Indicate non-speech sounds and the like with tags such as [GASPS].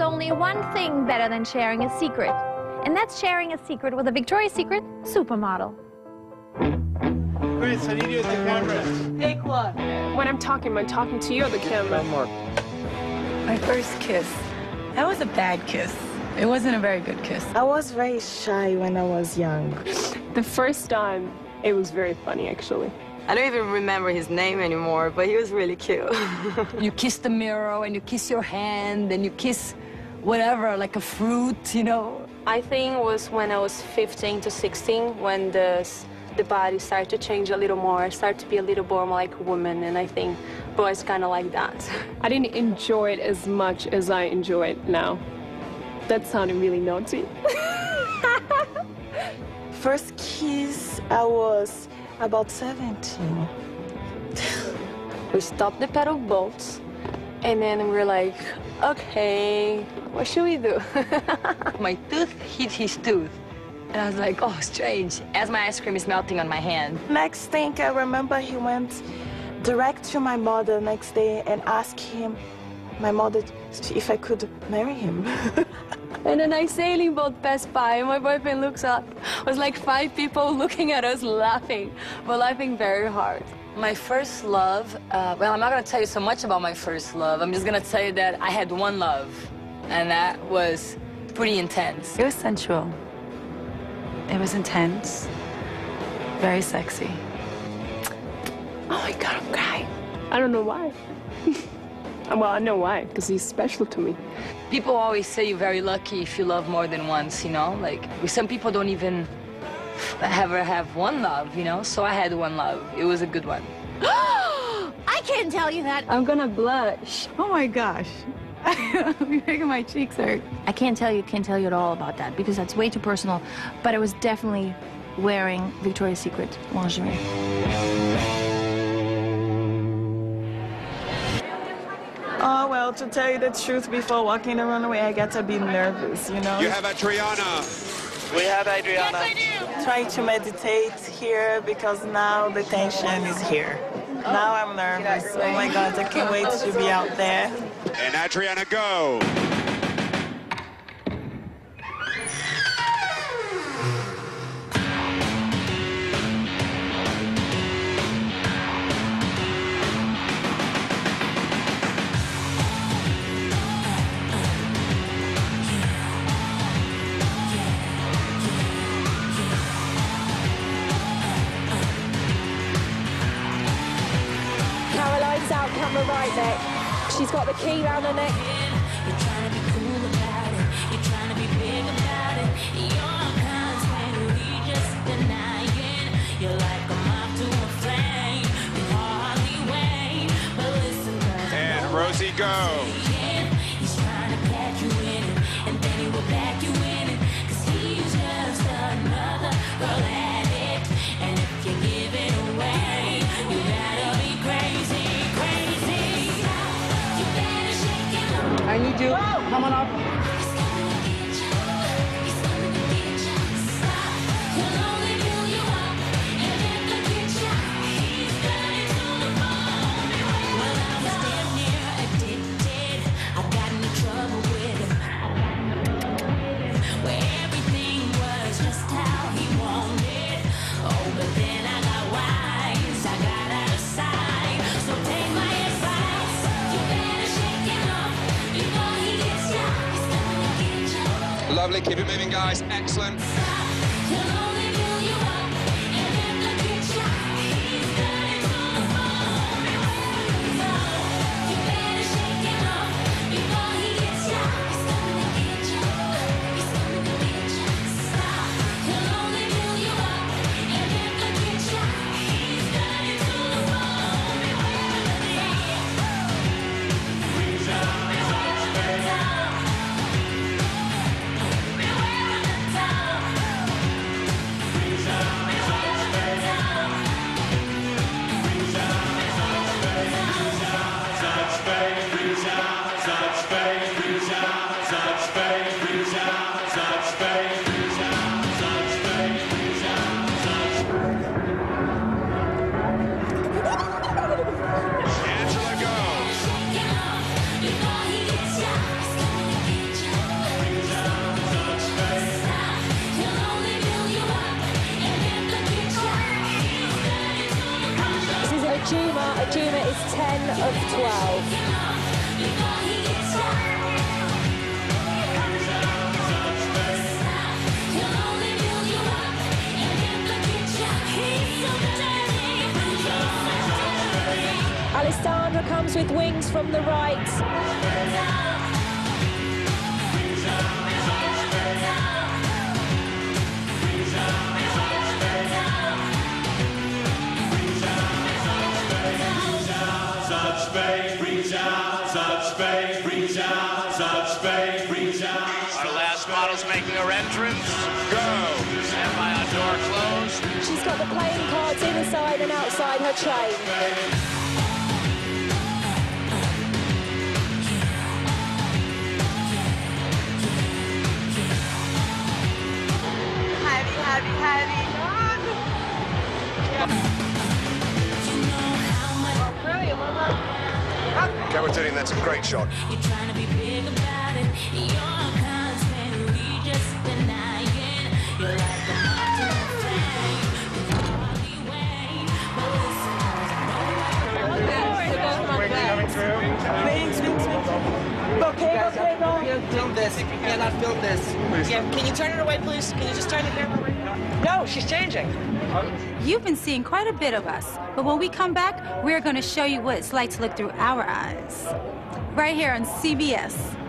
There's only one thing better than sharing a secret, and that's sharing a secret with a Victoria's Secret supermodel. Chris, I need you at the camera. Take one. When I'm talking, I'm talking to you, the camera. My first kiss. That was a bad kiss. It wasn't a very good kiss. I was very shy when I was young. The first time, it was very funny, actually. I don't even remember his name anymore, but he was really cute. [LAUGHS] You kiss the mirror and you kiss your hand and you kiss whatever, like a fruit, you know. I think it was when I was 15 to 16 when the the body started to change a little more, I started to be a little more like a woman, and I think boys kind of like that. I didn't enjoy it as much as I enjoy it now. That sounded really naughty. [LAUGHS] First kiss, I was about 17. we stopped the pedal boats, and then we were like, okay, what should we do? [LAUGHS] My tooth hit his tooth. And I was like, oh, strange, as my ice cream is melting on my hand. Next thing I remember, he went direct to my mother next day and asked him, my mother, if I could marry him. [LAUGHS] and then I sailing boat passed by, and my boyfriend looks up. It was like five people looking at us laughing, but laughing very hard. My first love, uh, well, I'm not going to tell you so much about my first love. I'm just going to tell you that I had one love, and that was pretty intense. It was sensual. It was intense, very sexy. Oh my God, I'm crying. I don't know why. [LAUGHS] well, I know why, because he's special to me. People always say you're very lucky if you love more than once, you know? Like, some people don't even ever have one love, you know? So I had one love. It was a good one. [GASPS] I can't tell you that. I'm gonna blush. Oh my gosh. You're [LAUGHS] making my cheeks hurt. I can't tell you, can't tell you at all about that because that's way too personal. But it was definitely wearing Victoria's Secret lingerie. Oh, well, to tell you the truth, before walking the runway, I got to be nervous, you know? You have Adriana. We have Adriana. Yes, I do. Trying to meditate here because now the tension is here. Now I'm nervous. Oh my God, I can't wait to be out there. And Adriana, go. Out, camera right neck. She's got the key round her neck. And Rosie, go. Need you. Come on up. Lovely. Keep it moving, guys. Excellent. Of 12. Alessandra comes with wings from the right. Such space, reach out, such space, reach out. Our last model's making her entrance. Go. Stand by our door closed. She's got the playing cards inside and outside her train. Cavattini, that's a great shot. Okay, okay, go. Film this. You cannot film this. Yeah, can you turn it away, please? Can you just turn the camera away? No, she's changing. You've been seeing quite a bit of us, but when we come back, we're going to show you what it's like to look through our eyes. Right here on CBS.